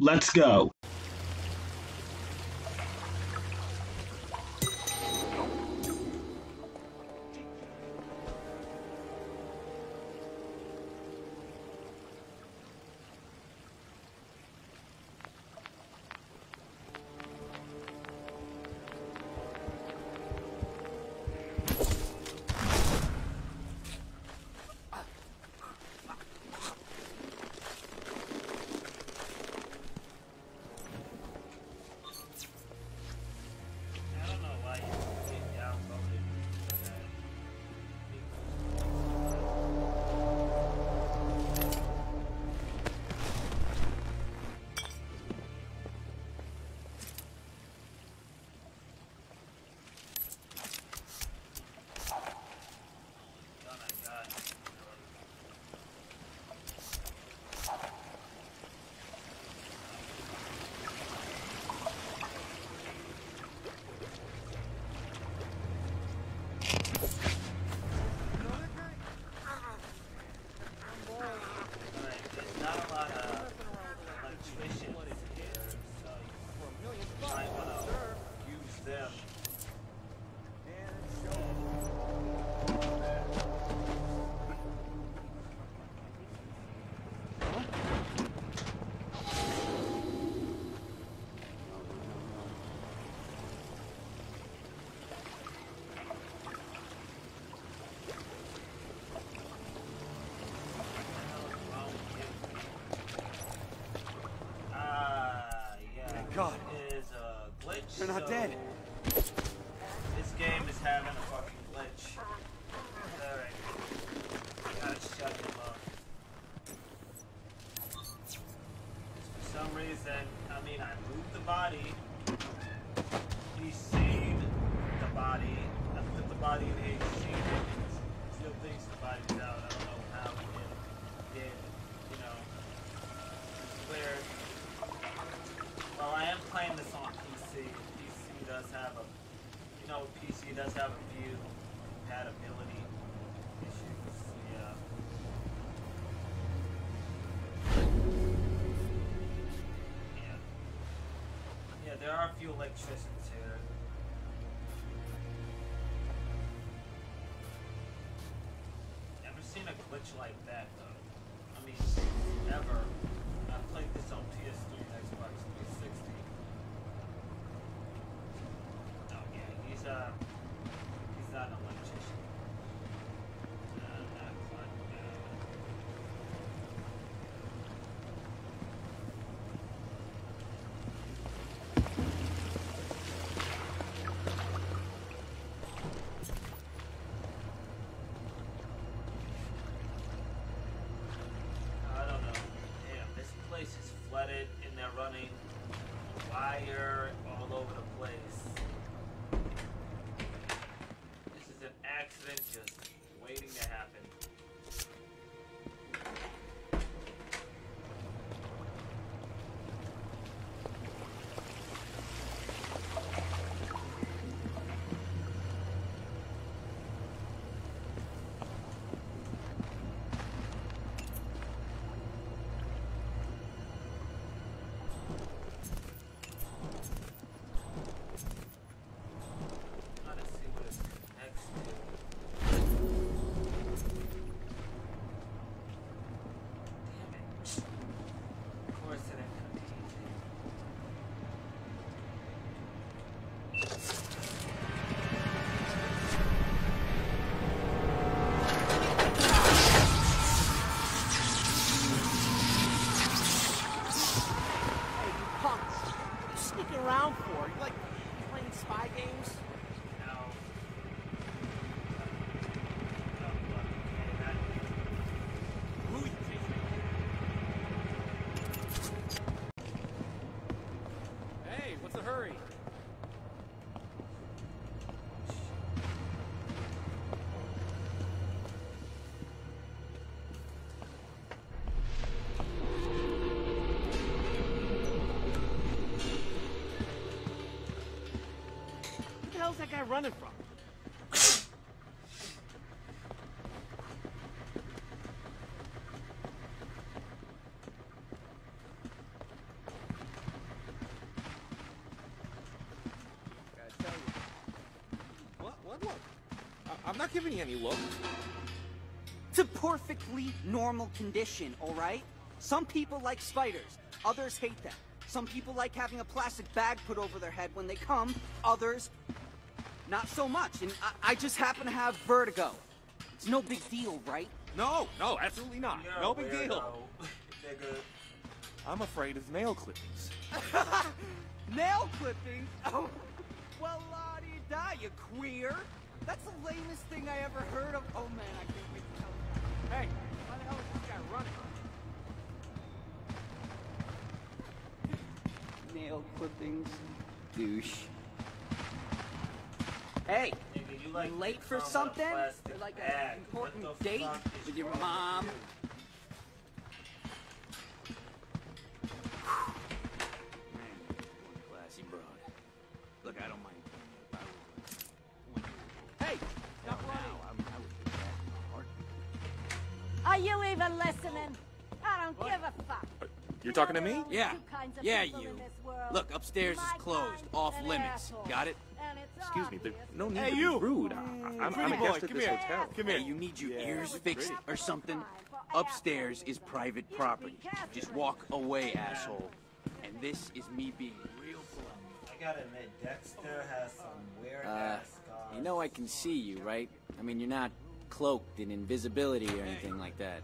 let's go. God. does have a, you know, PC does have a few compatibility issues. Yeah. Yeah. Yeah, there are a few electricians here. Never seen a glitch like that. já pisaram lá. Hurry. What the hell's that guy running from? I'm not giving you any look. It's a perfectly normal condition, alright? Some people like spiders, others hate them. Some people like having a plastic bag put over their head when they come, others not so much. And I, I just happen to have vertigo. It's no big deal, right? No, no, absolutely not. You're no big deal. nigga. I'm afraid of nail clippings. Nail clippings? Oh, well, la di da, you queer. That's the lamest thing I ever heard of. Oh man, I can't wait to tell you. Hey, why the hell is this guy running? Nail clippings, douche. Hey, Nigga, you like you late for come in a something? like an important date with your mom? you? Talking to me? Yeah. Two kinds of Yeah, you. in this world. Look, upstairs is closed, off limits. Got it? Excuse me, there's no need Hey, to you. be rude. I, I, I'm, Pretty I'm a boy, guest at come this here. hotel. Come Hey, here. you need your Yeah. ears fixed or something? Upstairs is private property. Just walk away, asshole. And this is me being real polite. I gotta admit, Dexter has some weird Uh, ass scars. you know I can see you, right? I mean, you're not cloaked in invisibility or anything like that.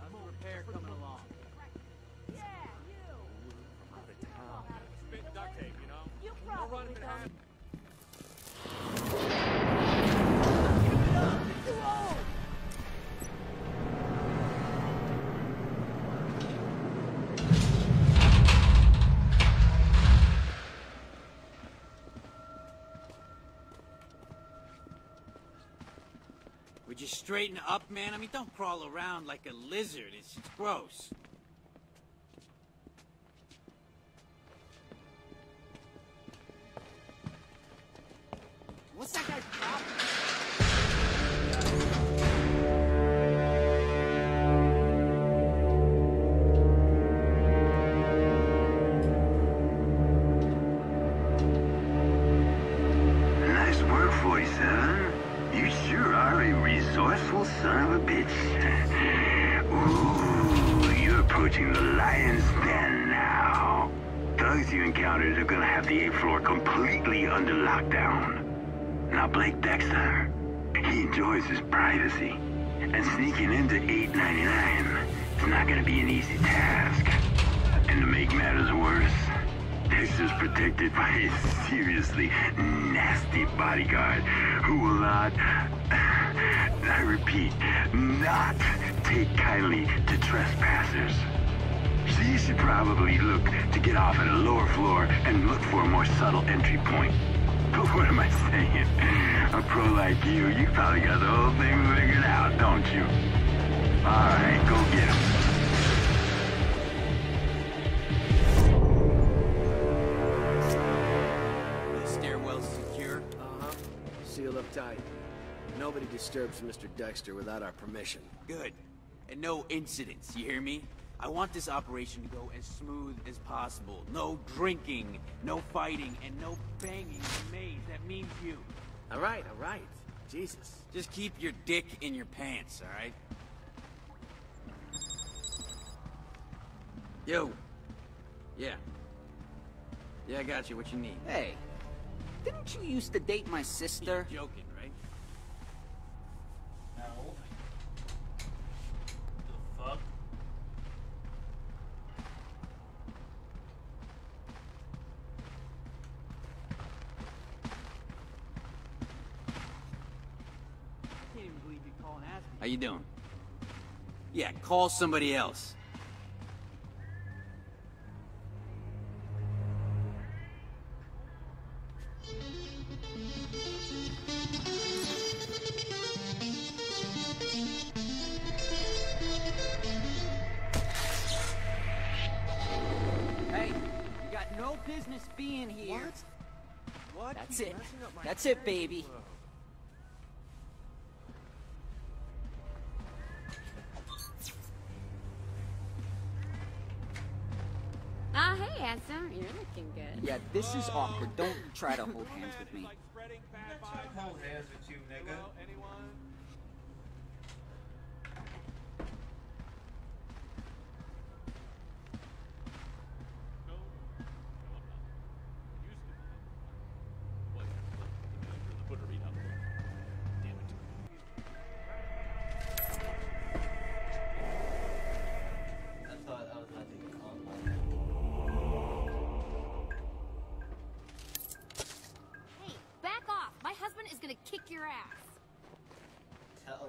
Straighten up, man? I mean, don't crawl around like a lizard. It's, gross. Son of a bitch. Ooh, you're approaching the lion's den now. Thugs you encountered are gonna have the 8th floor completely under lockdown. Now, Blake Dexter, he enjoys his privacy. And sneaking into 899 is not gonna be an easy task. And to make matters worse, Dexter's protected by a seriously nasty bodyguard who will not, I repeat, not take kindly to trespassers. She should probably look to get off at a lower floor and look for a more subtle entry point. But what am I saying? A pro like you, you probably got the whole thing figured out, don't you? All right, go get him. The stairwell's secure. Uh-huh. Sealed up tight. Nobody disturbs Mr. Dexter without our permission. Good. And no incidents, you hear me? I want this operation to go as smooth as possible. No drinking, no fighting, and no banging the maid. That means you. All right, all right. Jesus. Just keep your dick in your pants, alright? Yo. Yeah. Yeah, I got you. What you need? Hey, didn't you used to date my sister? You're joking, right? No. The fuck? I can't even believe you call and ask me. How you doing? Yeah, call somebody else. Hey, you got no business being here. What? That's You're it. messing up my That's it, hair. baby. Yeah, this is awkward. Don't try to hold hands with me. Like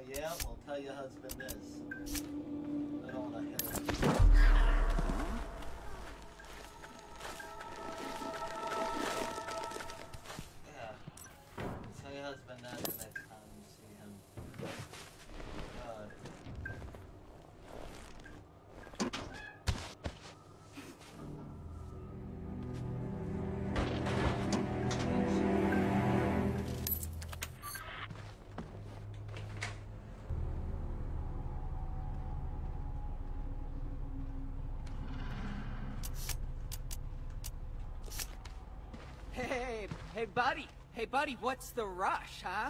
yeah, well, tell your husband this. buddy. Hey, buddy, what's the rush, huh?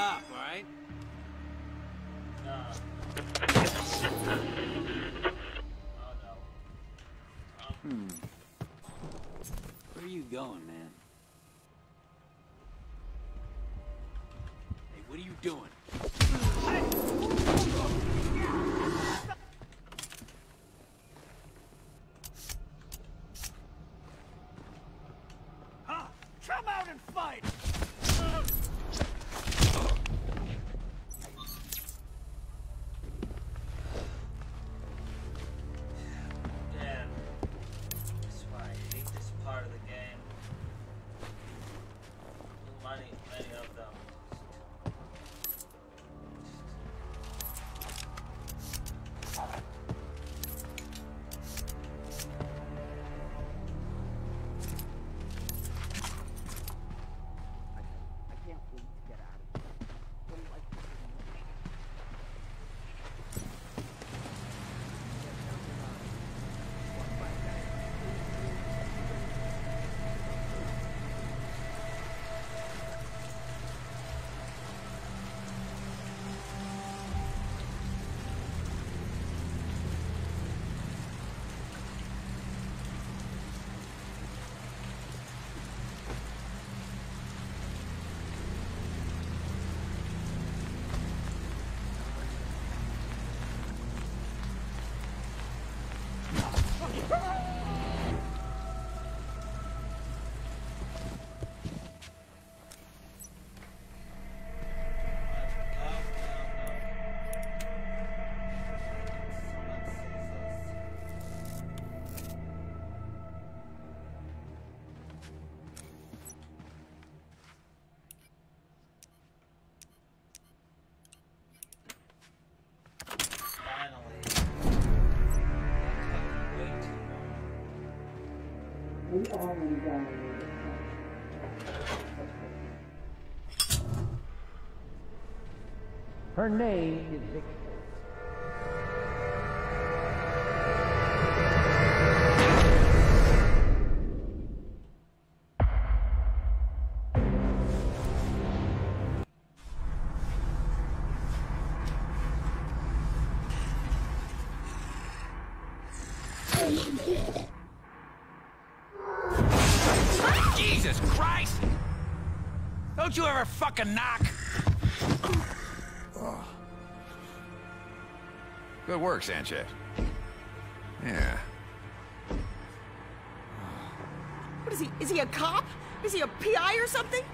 up, alright? Uh. oh, no. oh. Hmm. Where are you going, man? Hey, what are you doing? Come out and fight! Her name is Victoria. Jesus Christ! Don't you ever fucking knock! Oh. Good work, Sanchez. Yeah. What is he? Is he a cop? Is he a PI or something?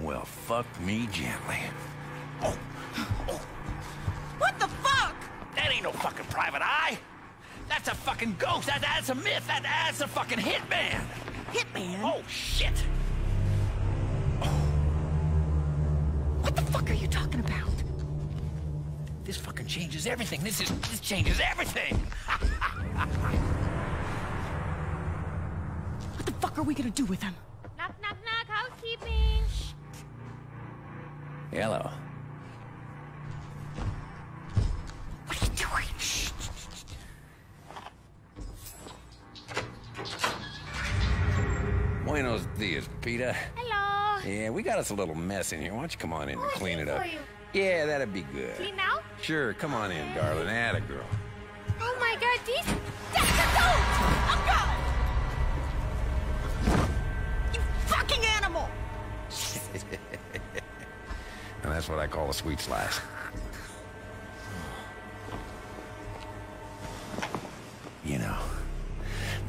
Well, fuck me gently. Oh. Oh. What the fuck? That ain't no fucking private eye! That's a fucking ghost! That, that's a myth! That, that's a fucking hitman! Hitman? Oh, shit. Oh. What the fuck are you talking about? This fucking changes everything. This is this changes everything. What the fuck are we gonna do with him? Knock, knock, knock. Housekeeping. Hello. Peter. Hello. Yeah, we got us a little mess in here. Why don't you come on in and clean it up? Yeah, that'd be good. Clean now? Sure, come on in, darling. Atta girl. Oh my god, these... Dexter, don't! Oh god! You fucking animal! And that's what I call a sweet slice. You know,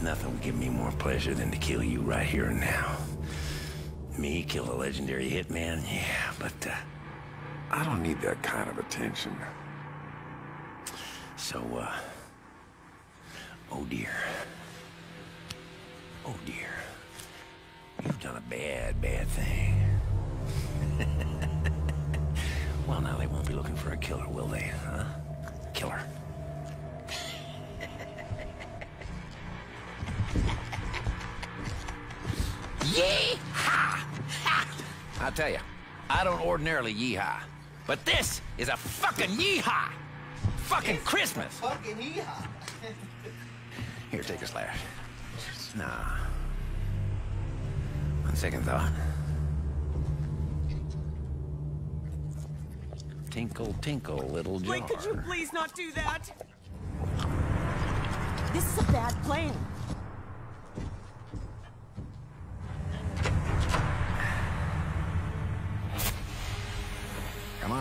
nothing would give me more pleasure than to kill you right here and now. Me kill a legendary hitman? Yeah, but uh, I don't need that kind of attention. So, uh... Oh dear. Oh dear. You've done a bad, bad thing. well, now they won't be looking for a killer, will they, huh? Killer. Tell you, I don't ordinarily yeehaw. But this is a fucking yeehaw! Fucking Christmas! Fucking yeehaw. Here, take a slash. Nah. On second thought. Tinkle, tinkle, little jar. Wait, could you please not do that? This is a bad plan.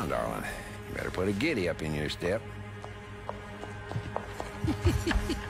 On, darling. You better put a giddy up in your step.